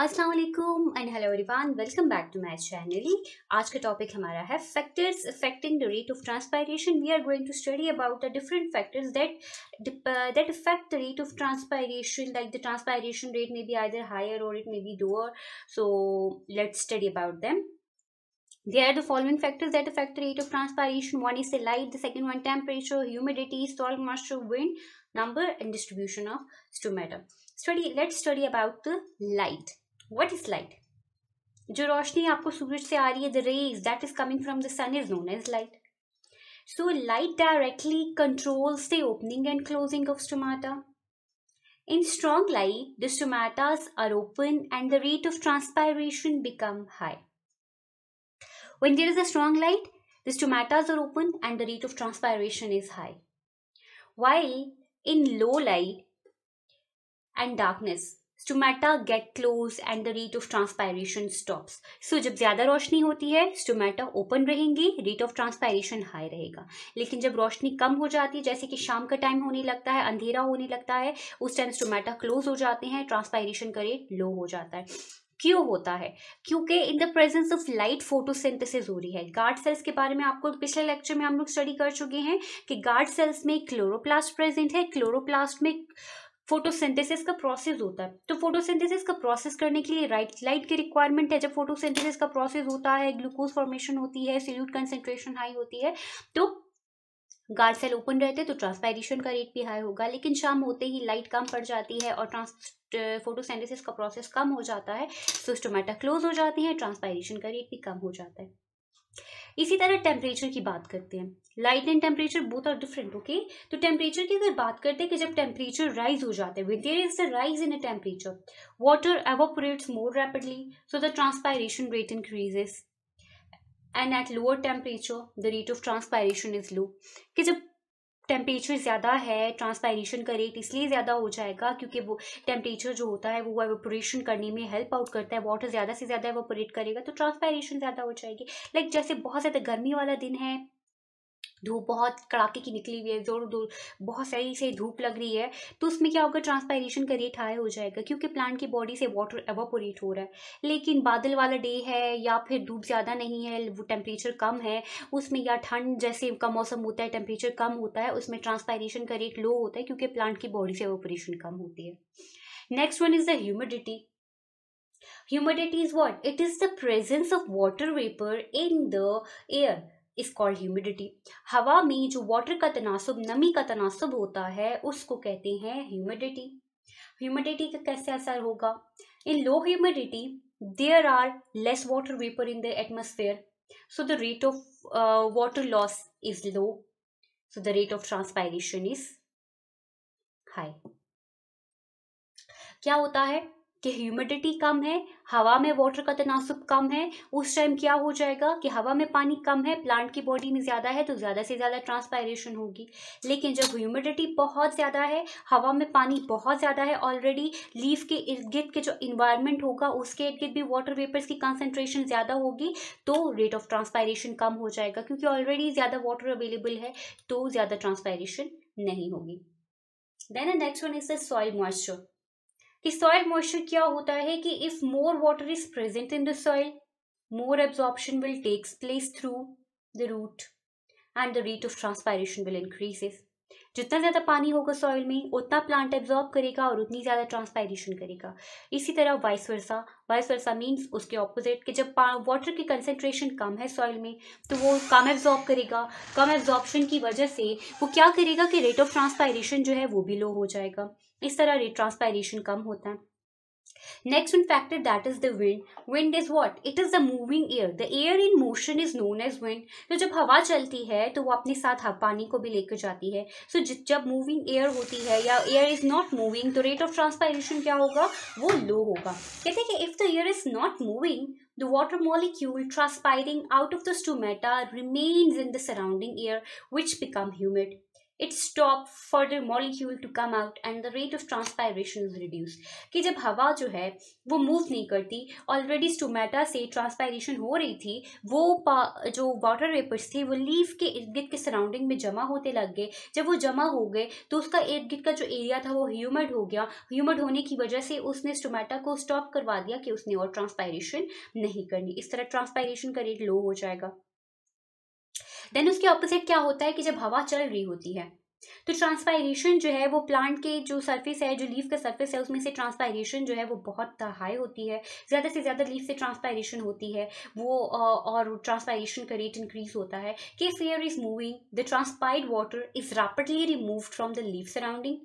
अस्सलाम वालेकुम and hello everyone welcome back to my channel आज का टॉपिक हमारा है factors affecting the rate of transpiration we are going to study about the different factors that that affect the rate of transpiration like the transpiration rate may be either higher or it may be lower so let's study about them There are the following factors that affect the rate of transpiration. One is the light, the second one temperature, humidity, soil moisture, wind, number and distribution of stomata. Study, let's study about the light. What is light? जो रोशनी आपको सूरज से आ रही है the rays that is coming from the sun is known as light so light directly controls the opening and closing of stomata. In strong light, the stomatas are open and the rate of transpiration become high. When there is a strong light, the stomatas are open and the rate of transpiration is high. While in low light and darkness, stomata get close and the rate of transpiration stops. So जब ज़्यादा रोशनी होती है stomata open रहेंगी rate of transpiration high रहेगा। लेकिन जब रोशनी कम हो जाती है, जैसे कि शाम का टाइम होने लगता है, अंधेरा होने लगता है, उस टाइम स्टोमेटा क्लोज हो जाते हैं ट्रांसपायरेशन का रेट लो हो जाता है। क्यों होता है? क्योंकि in the presence of light photosynthesis हो रही है। गार्ड सेल्स के बारे में आपको पिछले लेक्चर में हम लोग स्टडी कर चुके हैं कि गार्ड सेल्स में क्लोरोप्लास्ट प्रेजेंट है क्लोरोप्लास्ट में फोटोसिंथेसिस का प्रोसेस होता है। तो फोटोसिंथेसिस का प्रोसेस करने के लिए राइट लाइट की रिक्वायरमेंट है। जब फोटोसिंथेसिस का प्रोसेस होता है ग्लूकोज फॉर्मेशन होती है सिल्यूट कंसेंट्रेशन हाई होती है तो गार्ड सेल ओपन रहते हैं तो ट्रांसपायरेशन का रेट भी हाई होगा। लेकिन शाम होते ही लाइट कम पड़ जाती है और ट्रांस फोटोसेंटेसिस का प्रोसेस कम हो जाता है तो स्टोमेटा क्लोज हो जाती है ट्रांसपायरेशन का रेट भी कम हो जाता है। इसी तरह टेम्परेचर की बात करते हैं। लाइट एंड टेम्परेचर बहुत आर डिफरेंट ओके तो टेम्परेचर की अगर बात करते हैं कि जब टेम्परेचर राइज हो जाते हैं there is the rise in a temperature water evaporates more rapidly so the transpiration rate increases and at lower temperature the rate of transpiration is low कि जब टेम्परेचर ज़्यादा है ट्रांसपायरेशन का रेट इसलिए ज़्यादा हो जाएगा क्योंकि वो टेम्परेचर जो होता है वो एवोपोरेशन करने में हेल्प आउट करता है। वाटर ज़्यादा से ज़्यादा एवोपरेट करेगा तो ट्रांसपायरेशन ज़्यादा हो जाएगी। लाइक जैसे बहुत ज़्यादा गर्मी वाला दिन है धूप बहुत कड़ाके की निकली हुई है, ज़ोर दूर बहुत सही से धूप लग रही है तो उसमें क्या होगा ट्रांसपायरेशन का रेट हाई हो जाएगा, क्योंकि प्लांट की बॉडी से वाटर एवोपोरेट हो रहा है। लेकिन बादल वाला डे है या फिर धूप ज़्यादा नहीं है, वो टेम्परेचर कम है, उसमें या ठंड जैसे का मौसम होता है टेम्परेचर कम होता है, उसमें ट्रांसपायरेशन का रेट लो होता है, क्योंकि प्लांट की बॉडी से एवोपोरेशन कम होती है। Next one is the humidity humidity is what? It is the presence of water vapor in the air. Is called humidity हवा में जो वाटर का तनासब, नमी का तनासब होता है, उसको कहते हैं ह्यूमिडिटी ह्यूमिडिटी का कैसे असर होगा? In low humidity there are less water vapour in the atmosphere so the rate of water loss is low so the rate of transpiration is high क्या होता है? कि ह्यूमिडिटी कम है, हवा में वाटर का तनासब कम है, उस टाइम क्या हो जाएगा कि हवा में पानी कम है प्लांट की बॉडी में ज़्यादा है तो ज़्यादा से ज़्यादा ट्रांसपायरेशन होगी। लेकिन जब ह्यूमिडिटी बहुत ज़्यादा है, हवा में पानी बहुत ज़्यादा है ऑलरेडी लीफ के इर्द गिर्द के जो इन्वायरमेंट होगा, उसके इर्द गिर्द भी वाटर वेपर्स की कंसनट्रेशन ज़्यादा होगी तो रेट ऑफ़ ट्रांसपायरेशन कम हो जाएगा, क्योंकि ऑलरेडी ज़्यादा वाटर अवेलेबल है तो ज़्यादा ट्रांसपायरेशन नहीं होगी। Then next one is the soil moisture कि सॉइल मॉइस्चर क्या होता है कि if more water is present in the soil more absorption will takes place through the root and the rate of transpiration will increases जितना ज़्यादा पानी होगा soil में, उतना प्लांट एब्जॉर्ब करेगा और उतनी ज़्यादा ट्रांसपायरेशन करेगा। इसी तरह vice versa vice versa means उसके ऑपोजिट कि जब वाटर की कंसेंट्रेशन कम है सॉइल में तो वो कम एब्जॉर्ब करेगा। कम एब्जॉर्बशन की वजह से वो क्या करेगा कि रेट ऑफ़ ट्रांसपायरेशन जो है वो भी लो हो जाएगा। इस तरह रेट ट्रांसपायरेशन कम होता है। Next one factor that is the wind wind is what it is the moving air the air in motion is known as wind तो जब हवा चलती है तो वो अपने साथ हाँ, पानी को भी लेकर जाती है। सो so, जब मूविंग एयर होती है या एयर इज़ नॉट मूविंग तो रेट ऑफ़ ट्रांसपायरेशन क्या होगा? वो लो होगा। कहते हैं कि if the air is not moving the water molecule transpiring out of the stomata remains in the surrounding air which become humid it stop the molecule to come out and the rate of transpiration is reduced. कि जब हवा जो है, वो move नहीं करती already stomata से transpiration हो रही थी, वो जो वाटर वेपर्स थे, वो लीफ के इर्द गिर्द के सराउंडिंग में जमा होते लग गए। जब वो जमा हो गए तो उसका इर्द गिर्द का जो एरिया था, वो ह्यूमड हो गया। ह्यूमड होने की वजह से उसने स्टोमेटा को स्टॉप करवा दिया कि उसने और ट्रांसपायरेशन नहीं करनी। इस तरह ट्रांसपायरेशन का रेट लो हो जाएगा। देन उसके ऑपोजिट क्या होता है कि जब हवा चल रही होती है तो ट्रांसपायरेशन जो है वो प्लांट के जो सरफेस है, जो लीफ का सरफेस है, उसमें से ट्रांसपायरेशन जो है वो बहुत हाई होती है। ज़्यादा से ज़्यादा लीफ से ट्रांसपायरेशन होती है, वो और ट्रांसपायरेशन का रेट इंक्रीज होता है। Case air is moving the transpired water is rapidly remove from the leaf surrounding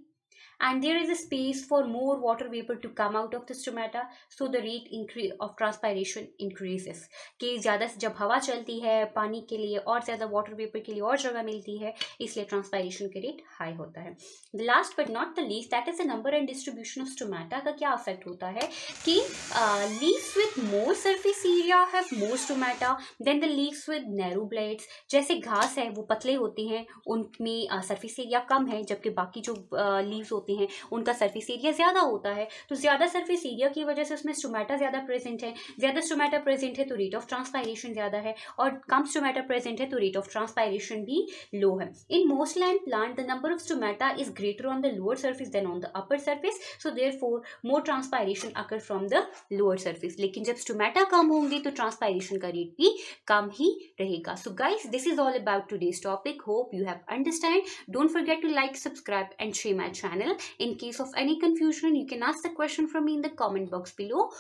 and there is a space for more water vapor to come out of the stomata so the rate increase of transpiration increases. कि ज़्यादा जब हवा चलती है पानी के लिए और ज़्यादा वाटर वेपर के लिए और जगह मिलती है इसलिए ट्रांसपायरेशन के रेट हाई होता है the last but not the least that is the number and distribution of stomata का क्या अफेक्ट होता है कि leaves with more surface area have more stomata than the leaves with narrow blades जैसे घास है, वो पतले होते हैं, उनमें सर्फेस एरिया कम है, जबकि बाकी जो लीव्स होते होते हैं, उनका सर्फिस एरिया ज़्यादा होता है तो ज़्यादा सर्फिस एरिया की वजह से उसमें स्टोमेटा ज़्यादा प्रेजेंट है। ज़्यादा स्टोमेटा प्रेजेंट है तो रेट ऑफ़ ट्रांसपायरेशन ज़्यादा है और कम स्टोमेटा प्रेजेंट है तो रेट ऑफ़ ट्रांसपायरेशन भी लो है। In most land plant the number of stomata is greater on the lower surface than on the upper surface so therefore more transpiration occur from the lower surface लेकिन जब stomata कम होंगे तो transpiration का rate भी कम ही रहेगा। So guys this is all about today's topic hope you have understand don't forget to like subscribe and share my channel in case of any confusion you can ask the question from me in the comment box below.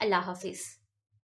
Allah hafiz